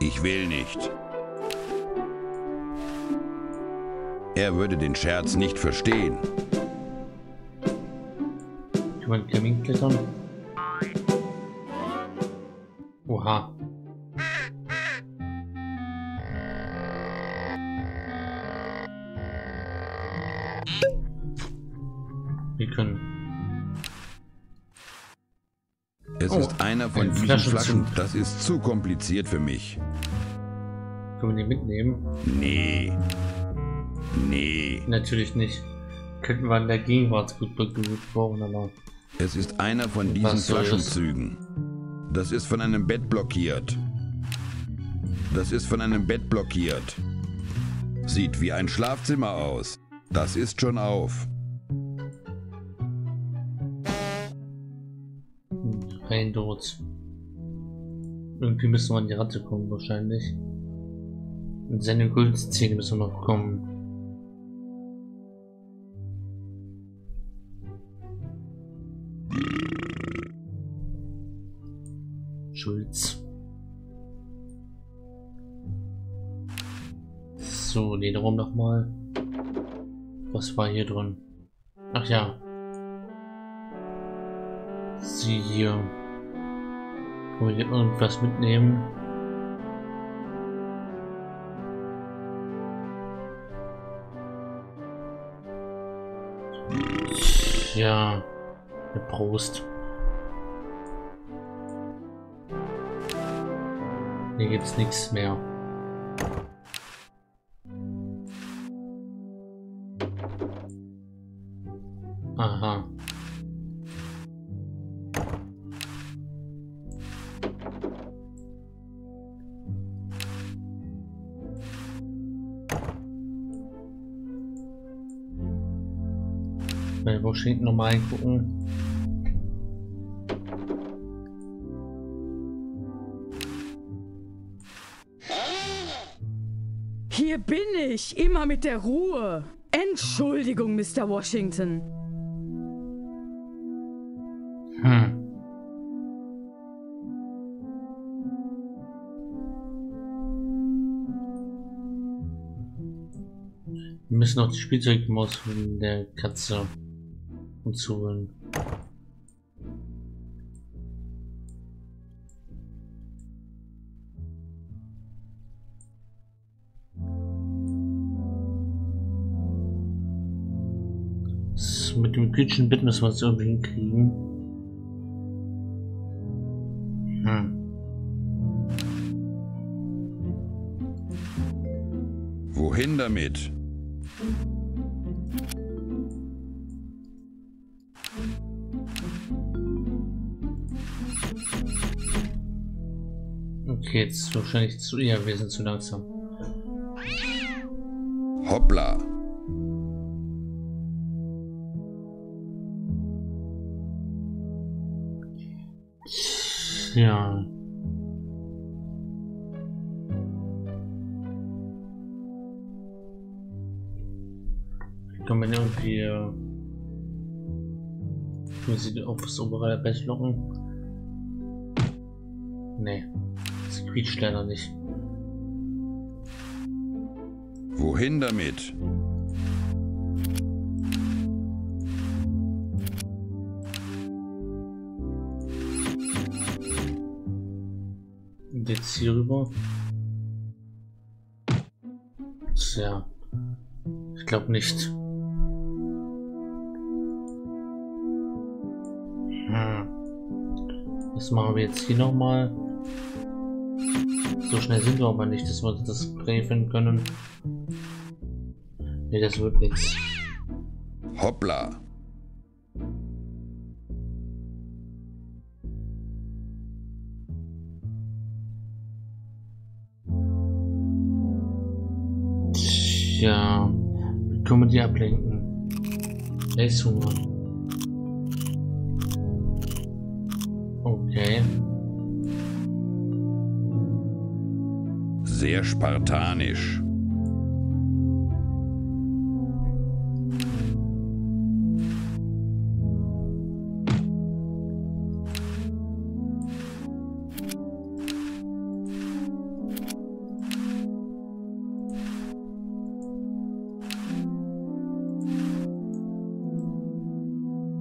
Ich will nicht. Er würde den Scherz nicht verstehen. Kann man Kamin klettern? Oha. Wir können. Es Oh, ist einer von diesen Flaschenzug. Flaschen. Das ist zu kompliziert für mich. Können wir die mitnehmen? Nee. Nee. Natürlich nicht. Könnten wir in der Gegenwart gut bauen, aber. Es ist einer von diesen? Flaschenzügen. Das ist von einem Bett blockiert. Das ist von einem Bett blockiert. Sieht wie ein Schlafzimmer aus. Das ist schon auf. Rein dort. Irgendwie müssen wir an die Ratte kommen, wahrscheinlich. Seine Goldzähne müssen noch kommen. Schulz. So, den Raum nochmal. Was war hier drin? Ach ja. Sie hier. Können wir hier irgendwas mitnehmen? Ja, eine Prost. Hier gibt's nichts mehr. Aha. Bei Washington nochmal reingucken. Hier bin ich, immer mit der Ruhe. Entschuldigung, Mr. Washington. Hm. Wir müssen noch die Spielzeugmaus von der Katze uns holen. Das Mit dem Küchenbett müssen wir es irgendwie hinkriegen. Hm. Wohin damit? Okay, jetzt ist wahrscheinlich zu. Ja, wir sind zu langsam. Hoppla. Ja. Kann man irgendwie. Äh, sie auf das obere Bett locken? Nee. Das quietscht leider nicht. Wohin damit? Jetzt hier rüber. Tja. Ich glaube nicht. Hm. Was machen wir jetzt hier nochmal? So schnell sind wir aber nicht, dass wir das finden können. Ne, das wird nichts. Hoppla. Tja. Wie können wir die ablenken? Er ist Hunger. Okay. sehr spartanisch.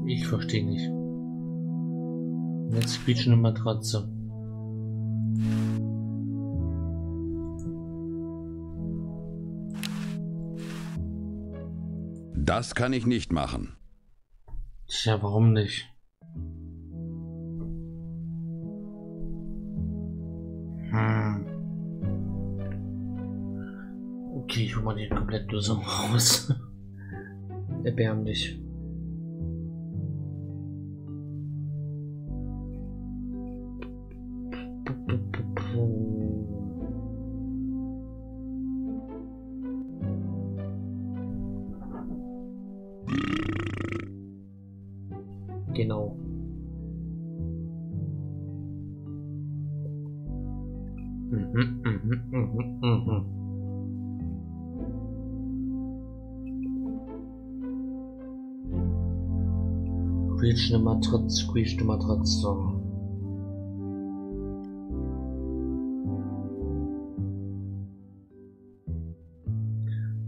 Ich verstehe nicht. Jetzt quietschende Matratze. Das kann ich nicht machen. Tja, warum nicht? Hm. Okay, ich hole mal die Komplettlösung raus. Erbärmlich. Quietschende Matratze, quietschende Matratze.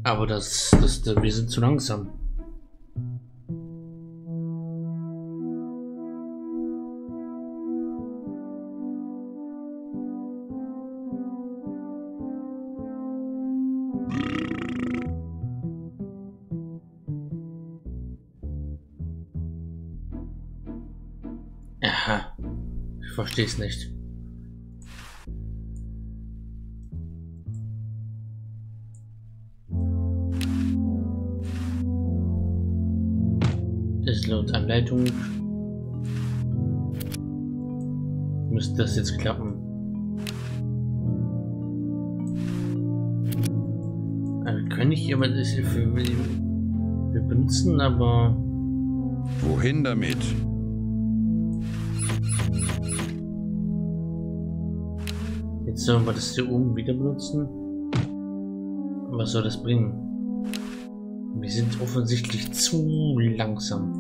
Aber das, das, wir sind zu langsam. Ich verstehe es nicht. Ist laut Anleitung müsste das jetzt klappen. Also können nicht jemand das für wir benutzen, aber Wohin damit? Sollen wir das hier oben wieder benutzen. Was soll das bringen? Wir sind offensichtlich zu langsam.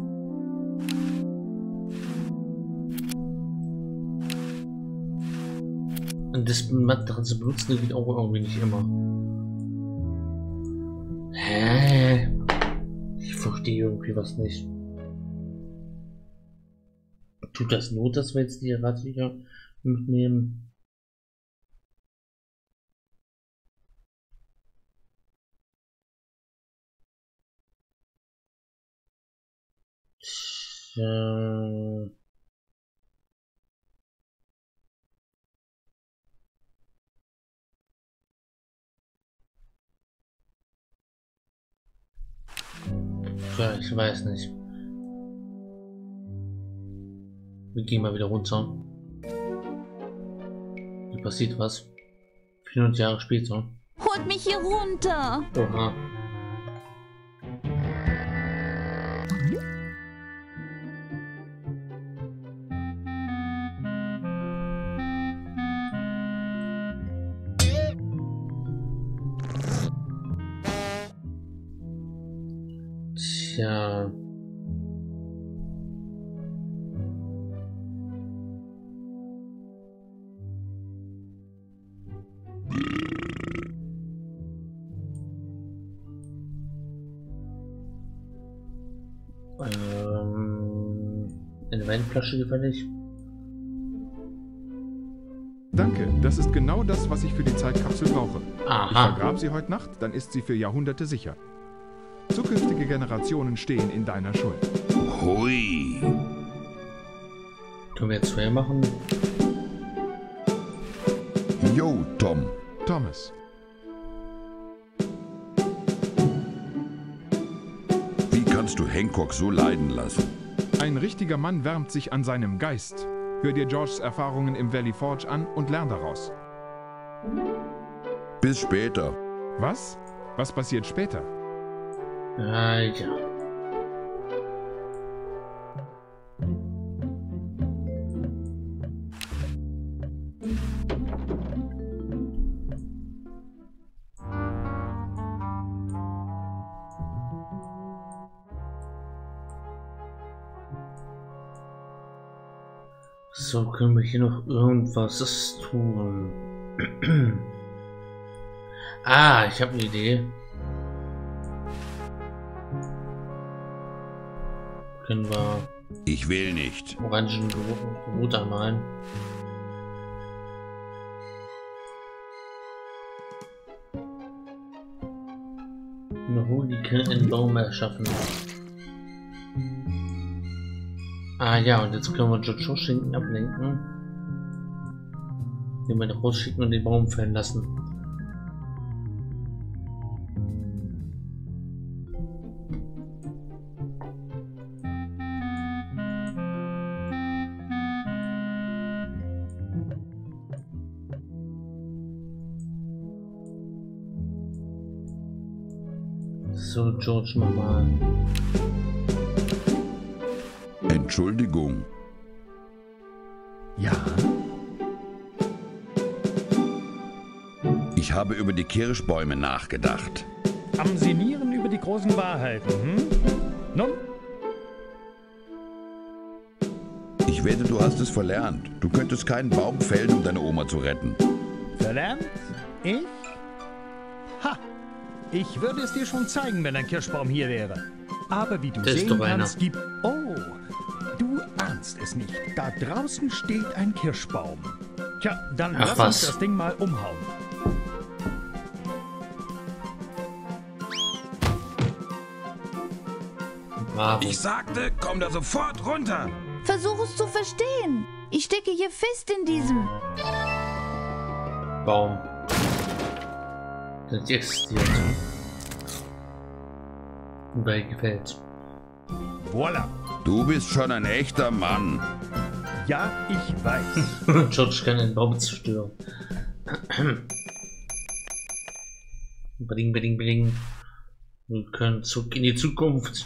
Und das Matratze benutzen geht auch irgendwie nicht immer. Hä? Ich verstehe irgendwie was nicht. Tut das Not, dass wir jetzt die Ratte hier mitnehmen? Tja. Tja, ich weiß nicht. Wir gehen mal wieder runter. Hier passiert was. 400 Jahre später. Holt mich hier runter. Oha. Tja. Ähm, eine Weinflasche gefällig. Danke, das ist genau das, was ich für die Zeitkapsel brauche. Ich Aha. vergrab sie heute Nacht, dann ist sie für Jahrhunderte sicher. Zukünftige Generationen stehen in deiner Schuld. Hui. Können wir jetzt vorher machen? Yo, Tom. Thomas, Wie kannst du Hancock so leiden lassen? ein richtiger Mann wärmt sich an seinem Geist. Hör dir Georges Erfahrungen im Valley Forge an und lern daraus. Bis später. Was? Was passiert später? Ah. So, können wir hier noch irgendwas tun? ah, ich habe eine Idee. Können wir Ich will nicht. Orangen Rot anmalen. Eine Hooligan in Baum erschaffen. Ah ja, und jetzt können wir George Washington ablenken. Den wir nach Hause schicken und den Baum fallen lassen. George, nochmal. Entschuldigung. Ja, Ich habe über die Kirschbäume nachgedacht. am Sinnieren über die großen Wahrheiten, hm? Nun, Ich wette, du hast es verlernt. Du könntest keinen Baum fällen, um deine Oma zu retten. verlernt? Ich? Ha! Ich würde es dir schon zeigen, wenn ein Kirschbaum hier wäre. Aber wie du Das sehen kannst, gibt... Oh, du ahnst es nicht. Da draußen steht ein Kirschbaum. Tja, dann Ach, lass was. uns das Ding mal umhauen. Bravo. Ich sagte, komm da sofort runter. Versuch es zu verstehen. Ich stecke hier fest in diesem. Baum das existiert. Und mir gefällt. Voila! Du bist schon ein echter Mann. Ja, ich weiß. George kann den Baum zerstören. bring, bring, bring. Wir können zurück in die Zukunft.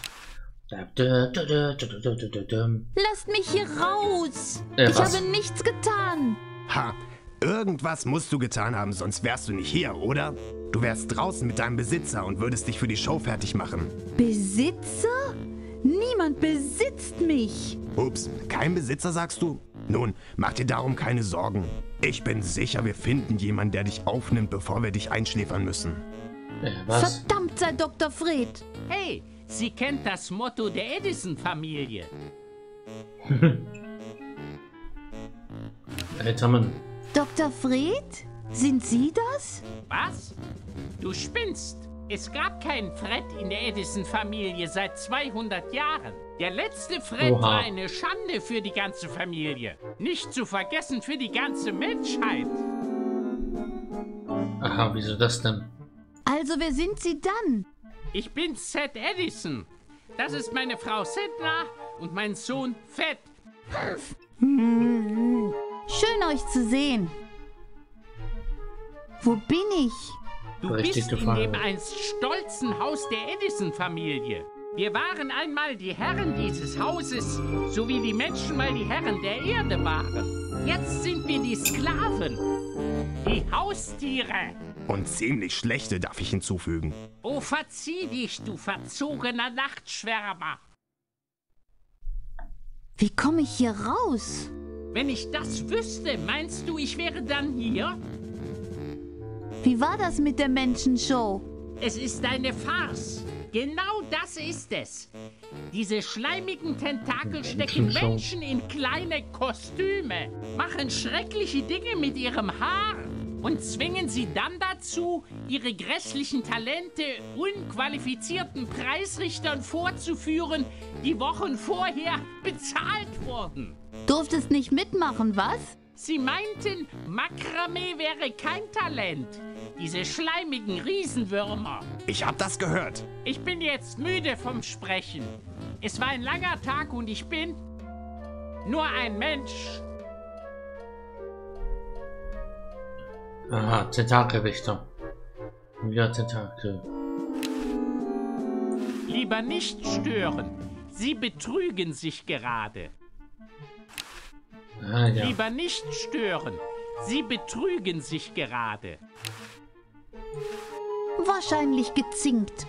Lasst mich hier raus! Äh, ich habe nichts getan! Ha, irgendwas musst du getan haben, sonst wärst du nicht hier, oder? Du wärst draußen mit deinem Besitzer und würdest dich für die Show fertig machen. Besitzer? Niemand besitzt mich. Ups, kein Besitzer sagst du? Nun, mach dir darum keine Sorgen. Ich bin sicher, wir finden jemanden, der dich aufnimmt, bevor wir dich einschläfern müssen. Äh, was? Verdammt sei Dr. Fred. Hey, sie kennt das Motto der Edison-Familie. Alter Mann. Dr. Fred? Sind Sie das? Was? Du spinnst. Es gab keinen Fred in der Edison-Familie seit 200 Jahren. Der letzte Fred Oha. war eine Schande für die ganze Familie. Nicht zu vergessen für die ganze Menschheit. Aha, wieso das denn? Also wer sind Sie dann? Ich bin Seth Edison. Das ist meine Frau Sedna und mein Sohn Fed. Schön euch zu sehen. Wo bin ich? Du bist in Frage. dem einst stolzen Haus der Edison-Familie. Wir waren einmal die Herren dieses Hauses, so wie die Menschen mal die Herren der Erde waren. Jetzt sind wir die Sklaven, die Haustiere. Und ziemlich schlechte darf ich hinzufügen. Oh, verzieh dich, du verzogener Nachtschwärmer. Wie komme ich hier raus? Wenn ich das wüsste, meinst du, ich wäre dann hier? Wie war das mit der Menschenshow? Es ist eine Farce. Genau das ist es. Diese schleimigen Tentakel stecken. Menschen in kleine Kostüme, machen schreckliche Dinge mit ihrem Haar und zwingen sie dann dazu, ihre grässlichen Talente unqualifizierten Preisrichtern vorzuführen, die Wochen vorher bezahlt wurden. Durftest nicht mitmachen, was? Sie meinten, Makramee wäre kein Talent. Diese schleimigen Riesenwürmer. Ich hab das gehört. Ich bin jetzt müde vom Sprechen. Es war ein langer Tag und ich bin nur ein Mensch. Aha, Tentakelwächter. Ja, Tentakel. Lieber nicht stören. Sie betrügen sich gerade. Ah ja. Lieber nicht stören. Sie betrügen sich gerade. Wahrscheinlich gezinkt.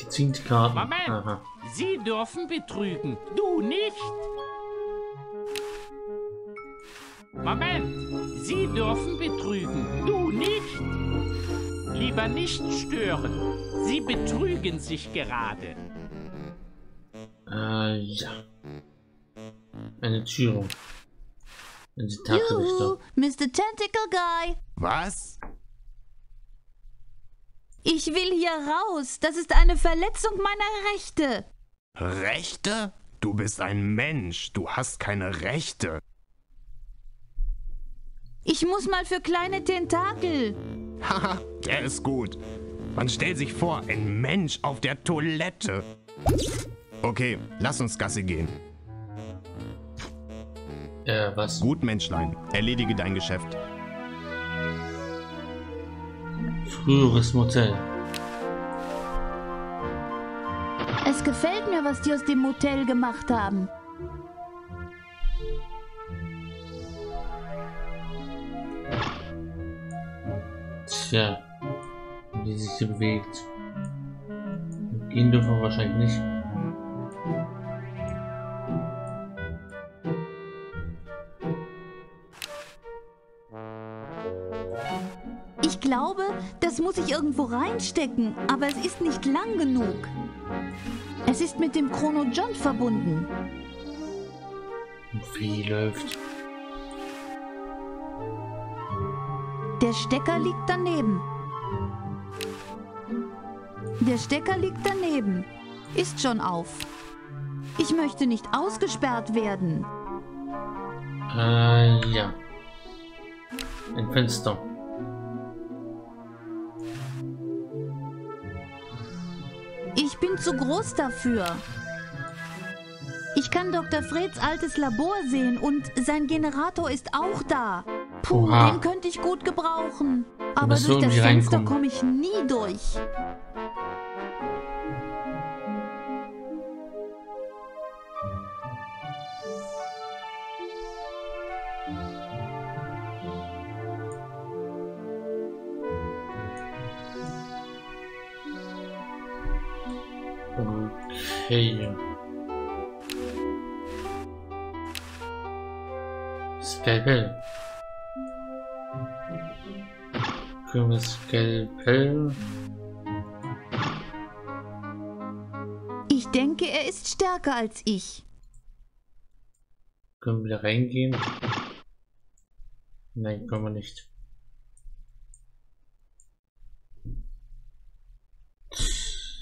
Die Zinkkarten. Moment. Aha. Sie dürfen betrügen. Du nicht. Moment. Sie dürfen betrügen. Du nicht. Lieber nicht stören. Sie betrügen sich gerade. Äh, ja. Eine Tür. Ein Tentakellichter. Juhu, Mr. Tentacle Guy. Was? Ich will hier raus. Das ist eine Verletzung meiner Rechte. Rechte? Du bist ein Mensch. Du hast keine Rechte. Ich muss mal für kleine Tentakel. Haha, der ist gut. Man stellt sich vor, ein Mensch auf der Toilette. Okay, lass uns Gasse gehen. Äh, was? Gut, Menschlein. Erledige dein Geschäft. Früheres Motel. Es gefällt mir, was die aus dem Motel gemacht haben. Tja. Wie sich sie bewegt. Gehen dürfen wir wahrscheinlich nicht. Ich glaube, das muss ich irgendwo reinstecken, aber es ist nicht lang genug. Es ist mit dem Chrono John verbunden. Wie läuft? Der Stecker liegt daneben. Der Stecker liegt daneben. Ist schon auf. Ich möchte nicht ausgesperrt werden. Äh, ja. Ein Fenster. Ich bin zu groß dafür. Ich kann Dr. Freds altes Labor sehen und sein Generator ist auch da. Puh, Oha. den könnte ich gut gebrauchen. Aber durch das irgendwie Fenster komme ich nie durch. Stärker als ich. Können wir reingehen? Nein, können wir nicht.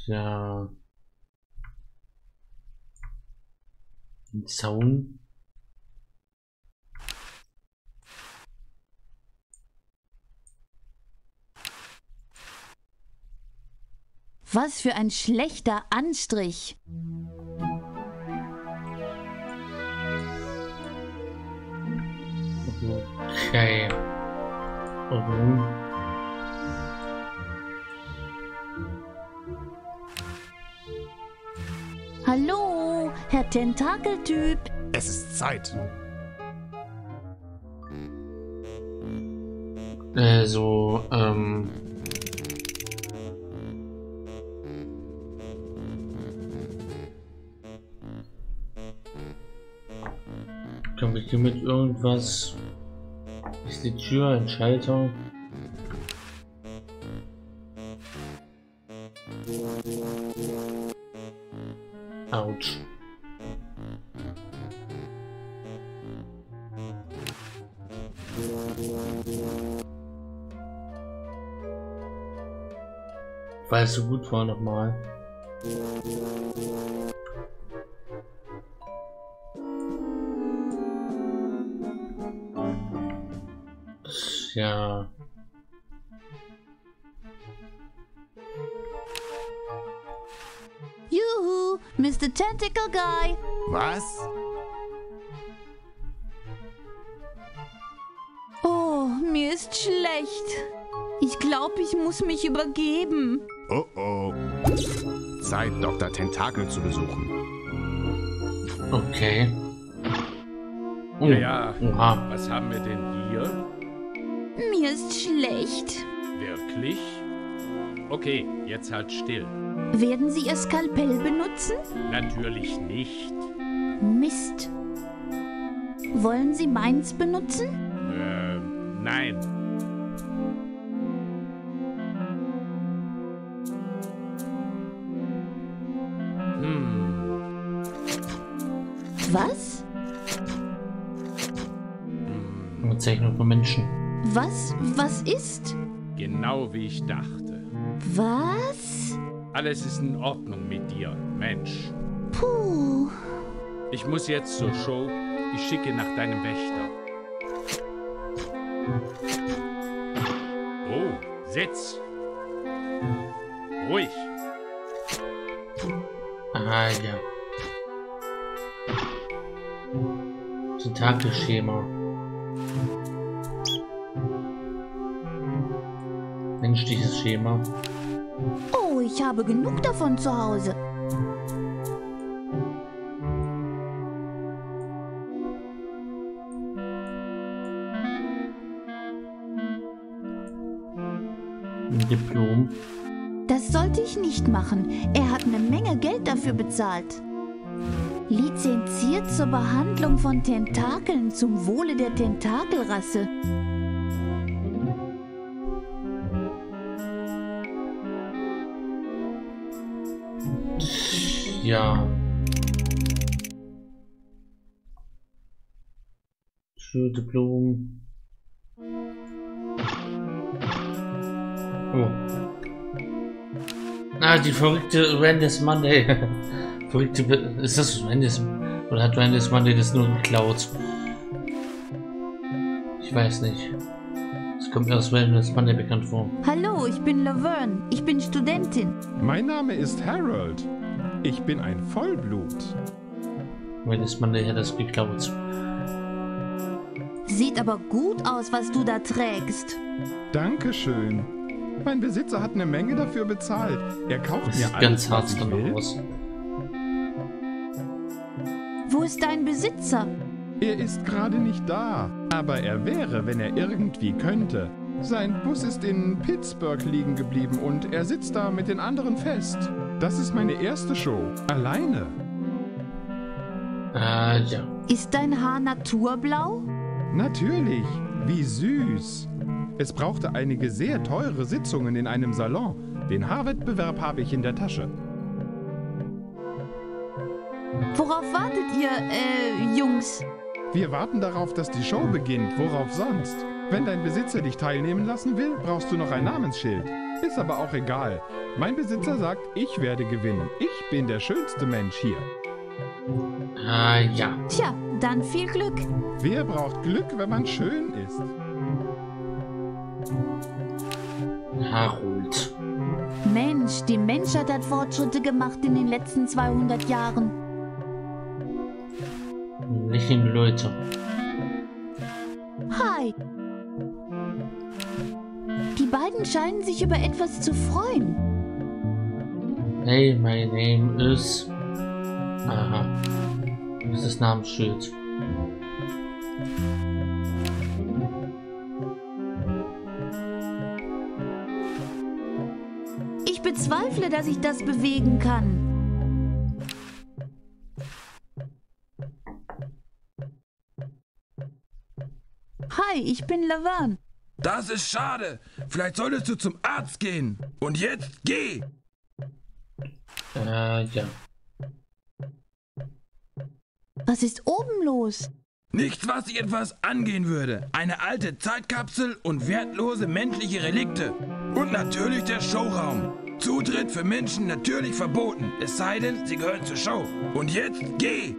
Ja. Ein Zaun. Was für ein schlechter Anstrich. Okay. Nun? Hallo, Herr Tentakeltyp. Es ist Zeit. Also, ähm. Können wir hier mit irgendwas. Ist die Tür ein Schalter? Autsch. Weil es so gut war nochmal. Was? Oh, mir ist schlecht. Ich glaube, ich muss mich übergeben. Oh oh. Zeit, Dr. Tentakel zu besuchen. Okay. Oh, Ja, ja. Oha. Was haben wir denn hier? Mir ist schlecht. Wirklich? Okay, jetzt halt still. Werden Sie Ihr Skalpell benutzen? Natürlich nicht. Mist. Wollen Sie meins benutzen? Ähm, nein. Hm. Was? Eine Zeichnung von Menschen. Was? Was ist? Genau wie ich dachte. Was? Alles ist in Ordnung mit dir, Mensch. Puh. Ich muss jetzt zur Show. Ich schicke nach deinem Wächter. Oh, sitz. Ruhig. Ah, ja. Tentakelschema. Menschliches Schema. Oh, ich habe genug davon zu Hause. Das sollte ich nicht machen. Er hat eine Menge Geld dafür bezahlt. Lizenziert zur Behandlung von Tentakeln zum Wohle der Tentakelrasse. Ja. Schuldiplom. Oh. Ah, die verrückte Randis Monday. verrückte. Be ist das Randis? Oder hat Randis Monday das nur geklaut? Ich weiß nicht. Es kommt mir aus Randis Monday bekannt vor. Hallo, ich bin Laverne. Ich bin Studentin. Mein Name ist Harold. Ich bin ein Vollblut. Randis Monday hat das geklaut. Sieht aber gut aus, was du da trägst. Dankeschön. Mein Besitzer hat eine Menge dafür bezahlt. Er kauft Das mir alles, ganz hart was ich will. aus. Wo ist dein Besitzer? Er ist gerade nicht da. Aber er wäre, wenn er irgendwie könnte. Sein Bus ist in Pittsburgh liegen geblieben und er sitzt da mit den anderen fest. Das ist meine erste Show. Alleine. Ah, ja. Ist dein Haar naturblau? Natürlich. Wie süß. Es brauchte einige sehr teure Sitzungen in einem Salon. Den Haarwettbewerb habe ich in der Tasche. Worauf wartet ihr, äh, Jungs? Wir warten darauf, dass die Show beginnt. Worauf sonst? Wenn dein Besitzer dich teilnehmen lassen will, brauchst du noch ein Namensschild. Ist aber auch egal. Mein Besitzer sagt, ich werde gewinnen. Ich bin der schönste Mensch hier. Ah, ja. Tja, dann viel Glück. Wer braucht Glück, wenn man schön ist? Harold. Mensch, die Menschheit hat Fortschritte gemacht in den letzten 200 Jahren. Lächelnde Leute. Hi. Die beiden scheinen sich über etwas zu freuen. Hey, my name is. Aha. Das ist das Namensschild. Bezweifle, dass ich das bewegen kann. Hi, ich bin Laverne. Das ist schade. Vielleicht solltest du zum Arzt gehen. Und jetzt geh. Äh, ja. Was ist oben los? Nichts, was dich etwas angehen würde. Eine alte Zeitkapsel und wertlose menschliche Relikte. Und natürlich der Showraum. Zutritt für Menschen natürlich verboten. Es sei denn, sie gehören zur Show. Und jetzt geh.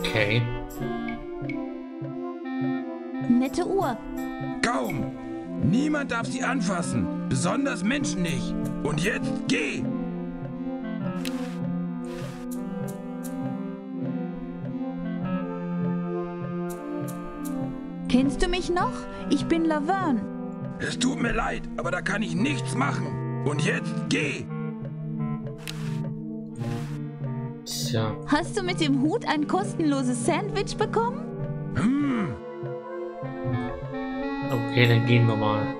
Okay. Nette Uhr. Kaum. Niemand darf sie anfassen. Besonders Menschen nicht. Und jetzt geh. Kennst du mich noch? Ich bin Laverne. Es tut mir leid, aber da kann ich nichts machen. Und jetzt geh. Tja. Hast du mit dem Hut ein kostenloses Sandwich bekommen? Hm. Okay, dann gehen wir mal.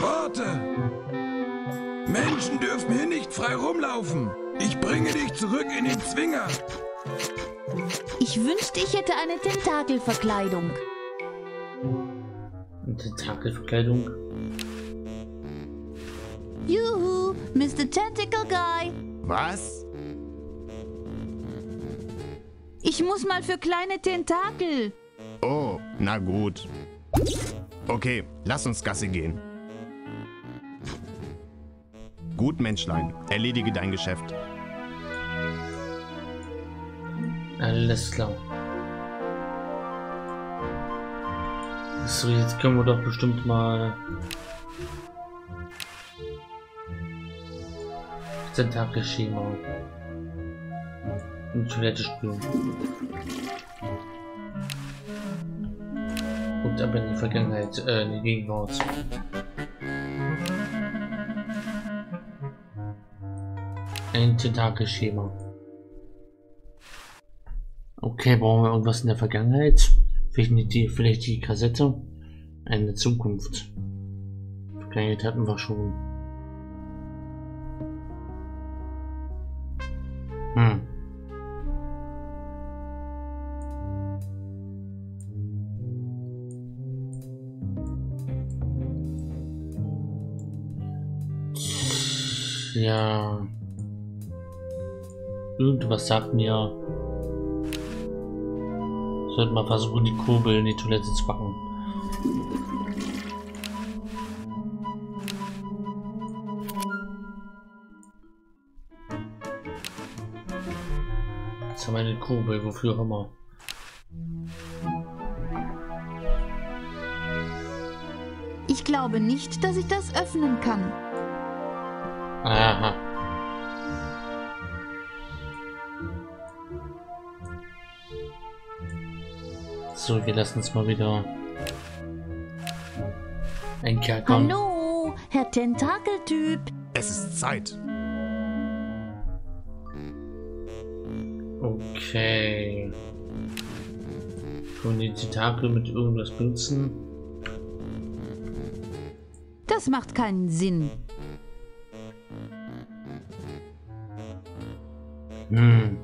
Warte! Menschen dürfen hier nicht frei rumlaufen. Ich bringe dich zurück in den Zwinger. Ich wünschte, ich hätte eine Tentakelverkleidung. Eine Tentakelverkleidung. Juhu, Mr. Tentacle Guy. Was? Ich muss mal für kleine Tentakel. Oh, na gut. Okay, lass uns Gasse gehen. Gut, Menschlein, erledige dein Geschäft. Alles klar. So, jetzt können wir doch bestimmt mal Tentakelschema in Toilette spülen. Und aber in die Vergangenheit, äh, in die Gegenwart. Ein Tentakelschema. Okay, brauchen wir irgendwas in der Vergangenheit? Vielleicht die, vielleicht die Kassette? Eine Zukunft. Vergangenheit hatten wir schon. Hm. Ja. Irgendwas sagt mir, sollte mal versuchen, die Kurbel in die Toilette zu packen. Jetzt haben wir eine Kurbel, wofür auch immer. Ich glaube nicht, dass ich das öffnen kann. Aha. So, wir lassen uns mal wieder ein Kerl kommen. Hallo, Herr Tentakeltyp. Es ist Zeit. Okay. Können die Tentakel mit irgendwas benutzen? Das macht keinen Sinn. Hm.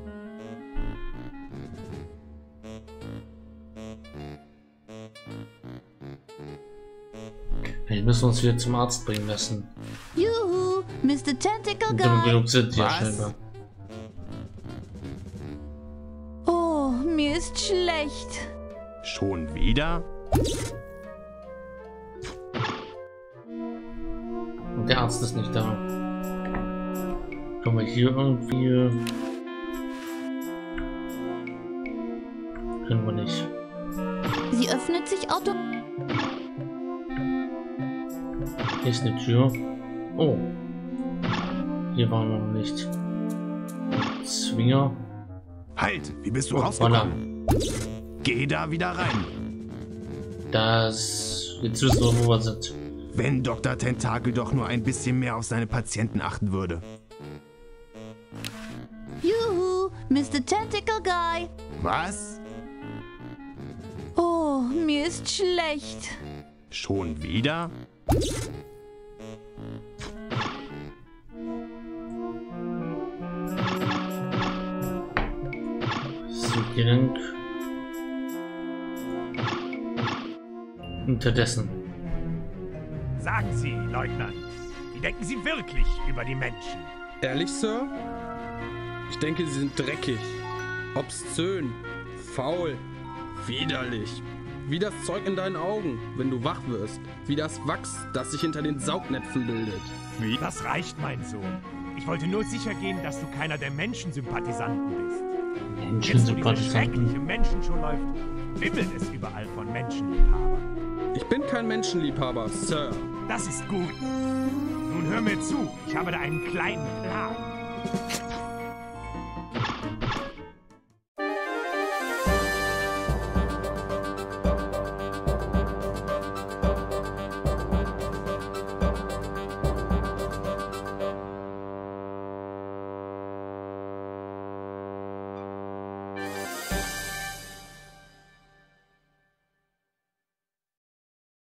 Müssen uns wieder zum Arzt bringen lassen. Juhu, Mr. Tentacle Dumm Guy. genug sind ja scheinbar. Oh, mir ist schlecht. Schon wieder? Und der Arzt ist nicht da. Können wir hier irgendwie... Können wir nicht. Sie öffnet sich auto... Hier ist eine Tür. Oh. Hier waren wir noch nicht. Zwinger. Halt, wie bist du Oh, rausgekommen? Geh da wieder rein. Das... Jetzt wissen wir, wo wir sind. Wenn Dr. Tentakel doch nur ein bisschen mehr auf seine Patienten achten würde. Juhu, Mr. Tentacle Guy. Was? Oh, mir ist schlecht. Schon wieder? Lang. Unterdessen. Sagen Sie, Leutnant, wie denken Sie wirklich über die Menschen? Ehrlich, Sir? Ich denke, sie sind dreckig, obszön, faul, widerlich. Wie das Zeug in deinen Augen, wenn du wach wirst. Wie das Wachs, das sich hinter den Saugnäpfen bildet. Wie? Das reicht, mein Sohn. Ich wollte nur sicher gehen, dass du keiner der Menschensympathisanten bist. Jetzt, wo diese schreckliche Menschen schon läuft, wimmelt es überall von Menschenliebhabern. Ich bin kein Menschenliebhaber, Sir. Das ist gut. Nun hör mir zu, ich habe da einen kleinen Plan.